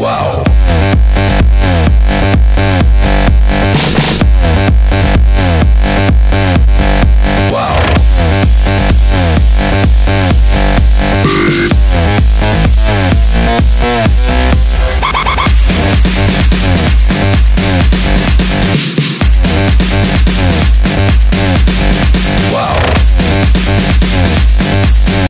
Wow.